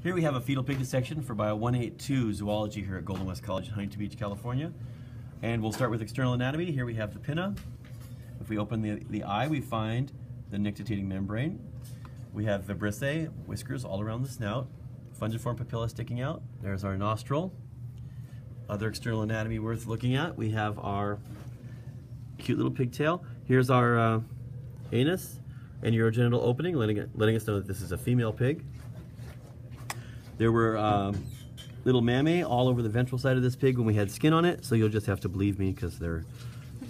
Here we have a fetal pig dissection for Bio 182 Zoology here at Golden West College in Huntington Beach, California. And we'll start with external anatomy. Here we have the pinna. If we open the, the eye, we find the nictitating membrane. We have vibrissae, whiskers all around the snout, fungiform papilla sticking out. There's our nostril. Other external anatomy worth looking at, we have our cute little pigtail. Here's our uh, anus and urogenital opening, letting, letting us know that this is a female pig. There were um, little mammae all over the ventral side of this pig when we had skin on it, so you'll just have to believe me because there,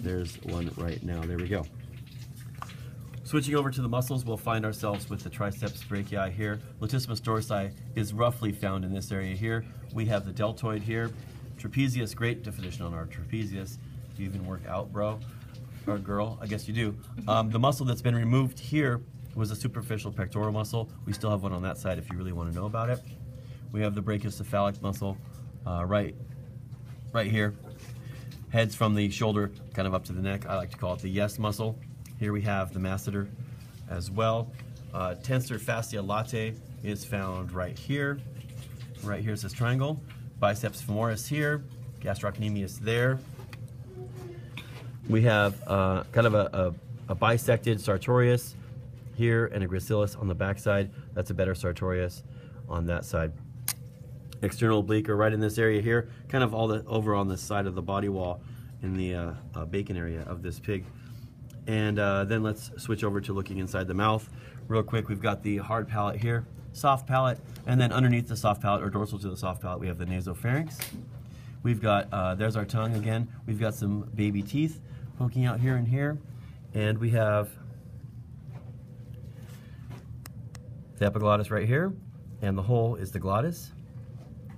there's one right now. There we go. Switching over to the muscles, we'll find ourselves with the triceps brachii here. Latissimus dorsi is roughly found in this area here. We have the deltoid here. Trapezius, great definition on our trapezius. Do you even work out, bro? Or girl? I guess you do. Um, the muscle that's been removed here was a superficial pectoral muscle. We still have one on that side if you really want to know about it. We have the brachiocephalic muscle uh, right, right here. Heads from the shoulder kind of up to the neck. I like to call it the yes muscle. Here we have the masseter as well. Uh, tensor fascia latae is found right here. Right here is this triangle. Biceps femoris here, gastrocnemius there. We have uh, kind of a, a, a, bisected sartorius here and a gracilis on the backside. That's a better sartorius on that side. External oblique are right in this area here, kind of all the over on the side of the body wall in the uh, uh, bacon area of this pig. And uh, then let's switch over to looking inside the mouth. Real quick, we've got the hard palate here, soft palate, and then underneath the soft palate, or dorsal to the soft palate, we have the nasopharynx. We've got, uh, there's our tongue again. We've got some baby teeth poking out here and here. And we have the epiglottis right here, and the hole is the glottis.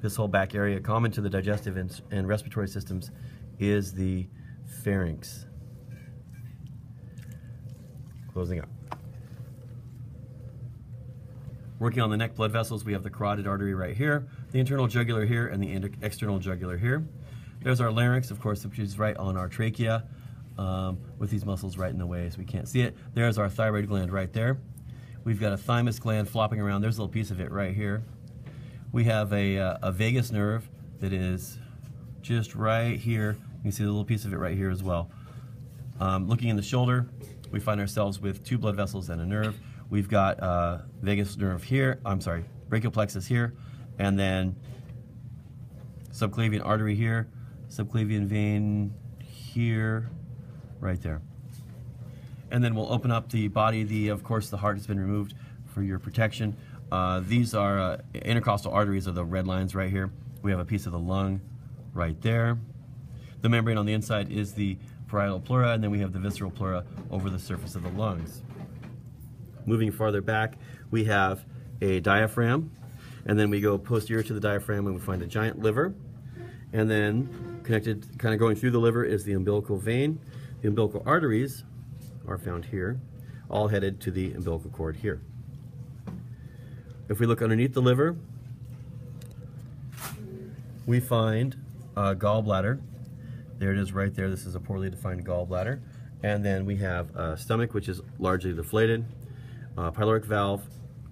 This whole back area, common to the digestive and, and respiratory systems, is the pharynx closing up. Working on the neck blood vessels, we have the carotid artery right here, the internal jugular here, and the external jugular here. There's our larynx, of course, which is right on our trachea, um, with these muscles right in the way so we can't see it. There's our thyroid gland right there. We've got a thymus gland flopping around. There's a little piece of it right here. We have a, uh, a vagus nerve that is just right here. You can see the little piece of it right here as well. Um, looking in the shoulder, we find ourselves with two blood vessels and a nerve. We've got uh, vagus nerve here, I'm sorry, brachial plexus here, and then subclavian artery here, subclavian vein here, right there. And then we'll open up the body. The Of course, the heart has been removed for your protection. Uh, these are uh, intercostal arteries are the red lines right here. We have a piece of the lung right there. The membrane on the inside is the parietal pleura, and then we have the visceral pleura over the surface of the lungs. Moving farther back, we have a diaphragm, and then we go posterior to the diaphragm and we find a giant liver, and then connected, kind of going through the liver is the umbilical vein. The umbilical arteries are found here, all headed to the umbilical cord here. If we look underneath the liver, we find a gallbladder there it is right there. This is a poorly defined gallbladder. And then we have a stomach, which is largely deflated. Uh, pyloric valve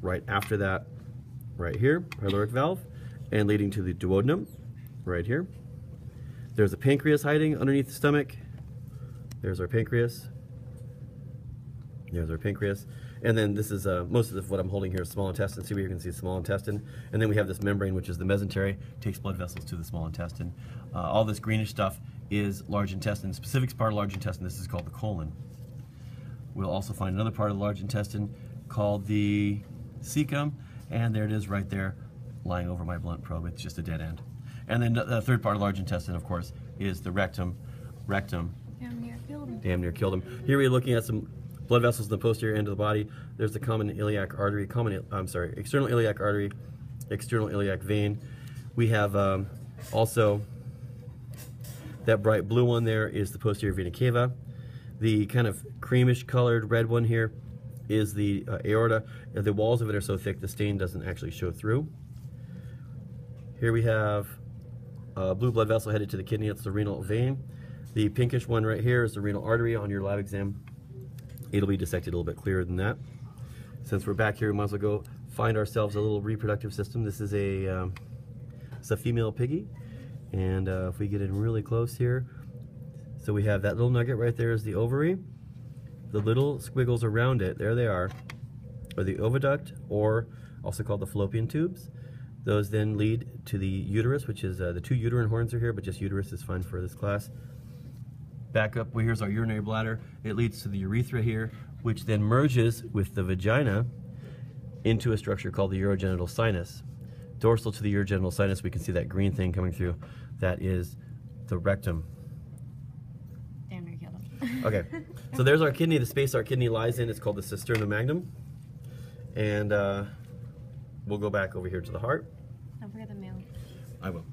right after that, right here, pyloric valve, and leading to the duodenum, right here. There's a pancreas hiding underneath the stomach. There's our pancreas. There's our pancreas. And then this is uh, most of what I'm holding here is small intestine. See where you can see small intestine. And then we have this membrane, which is the mesentery, takes blood vessels to the small intestine. Uh, all this greenish stuff is large intestine. The specific part of large intestine, this is called the colon. We'll also find another part of the large intestine called the cecum, and there it is right there, lying over my blunt probe. It's just a dead end. And then the third part of large intestine, of course, is the rectum. Rectum. Damn near killed him. Damn near killed him. Here we're looking at some blood vessels in the posterior end of the body. There's the common iliac artery, common, I'm sorry, external iliac artery, external iliac vein. We have um, also that bright blue one there is the posterior vena cava. The kind of creamish colored red one here is the uh, aorta. The walls of it are so thick the stain doesn't actually show through. Here we have a blue blood vessel headed to the kidney. It's the renal vein. The pinkish one right here is the renal artery on your lab exam. It'll be dissected a little bit clearer than that. Since we're back here, we might as well go find ourselves a little reproductive system. This is a, um, it's a female piggy. And uh, if we get in really close here, so we have that little nugget right there is the ovary. The little squiggles around it, there they are, are the oviduct, or also called the fallopian tubes. Those then lead to the uterus, which is uh, the two uterine horns are here, but just uterus is fine for this class. Back up, well, here's our urinary bladder. It leads to the urethra here, which then merges with the vagina into a structure called the urogenital sinus. Dorsal to the urogenital sinus, we can see that green thing coming through. That is the rectum. Damn near killed him. Okay, so there's our kidney. The space our kidney lies in is called the cisterna magnum. And uh, we'll go back over here to the heart. Don't forget the mail. I will.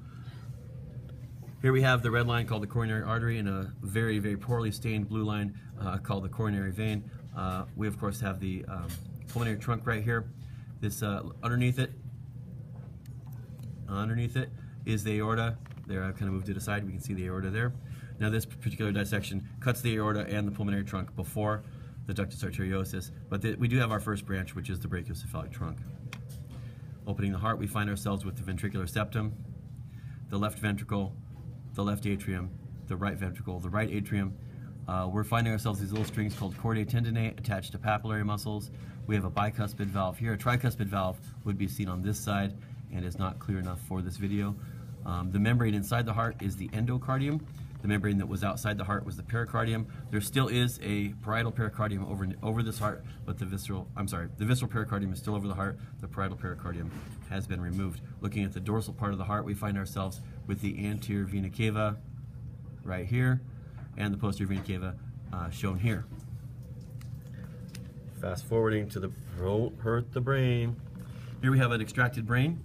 Here we have the red line called the coronary artery and a very, very poorly stained blue line uh, called the coronary vein. Uh, we, of course, have the um, pulmonary trunk right here. This uh, underneath it, underneath it is the aorta. There, I've kind of moved it aside. We can see the aorta there. Now, this particular dissection cuts the aorta and the pulmonary trunk before the ductus arteriosus, but the, we do have our first branch, which is the brachiocephalic trunk. Opening the heart, we find ourselves with the ventricular septum, the left ventricle, the left atrium, the right ventricle, the right atrium. Uh, we're finding ourselves these little strings called chordae tendineae attached to papillary muscles. We have a bicuspid valve here. A tricuspid valve would be seen on this side and is not clear enough for this video. Um, the membrane inside the heart is the endocardium. The membrane that was outside the heart was the pericardium. There still is a parietal pericardium over, over this heart, but the visceral, I'm sorry, the visceral pericardium is still over the heart. The parietal pericardium has been removed. Looking at the dorsal part of the heart, we find ourselves with the anterior vena cava right here and the posterior vena cava uh, shown here. Fast forwarding to the don't hurt the brain. Here we have an extracted brain,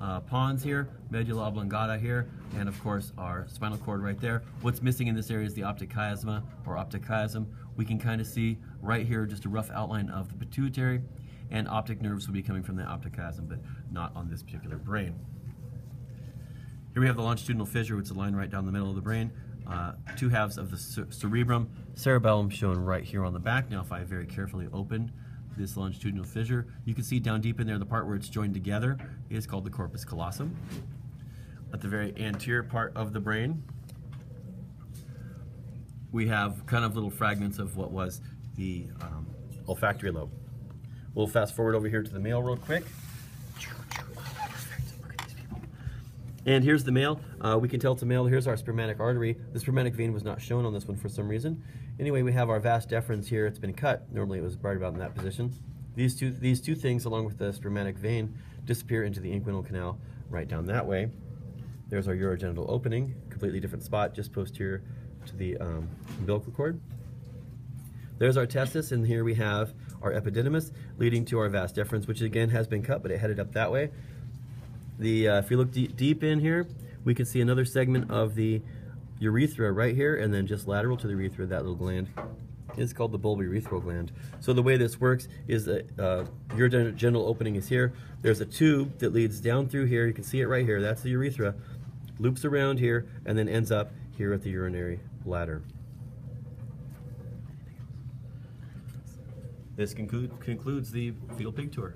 uh, pons here, medulla oblongata here, and of course our spinal cord right there. What's missing in this area is the optic chiasma or optic chiasm. We can kind of see right here just a rough outline of the pituitary, and optic nerves will be coming from the optic chiasm, but not on this particular brain. Here we have the longitudinal fissure, which is a line right down the middle of the brain. Uh, two halves of the cerebrum, cerebellum shown right here on the back. Now if I very carefully open this longitudinal fissure, you can see down deep in there the part where it's joined together is called the corpus callosum. At the very anterior part of the brain, we have kind of little fragments of what was the um, olfactory lobe. We'll fast forward over here to the male real quick. And here's the male. Uh, we can tell it's a male. Here's our spermatic artery. The spermatic vein was not shown on this one for some reason. Anyway, we have our vas deferens here. It's been cut. Normally it was right about in that position. These two, these two things, along with the spermatic vein, disappear into the inguinal canal right down that way. There's our urogenital opening, completely different spot, just posterior to the um, umbilical cord. There's our testis, and here we have our epididymis leading to our vas deferens, which again has been cut, but it headed up that way. The, uh, if you look deep, in here, we can see another segment of the urethra right here, and then just lateral to the urethra, that little gland is called the bulbourethral gland. So the way this works is that uh, urogenital opening is here. There's a tube that leads down through here. You can see it right here. That's the urethra. Loops around here and then ends up here at the urinary bladder. This conclude, concludes the fetal pig tour.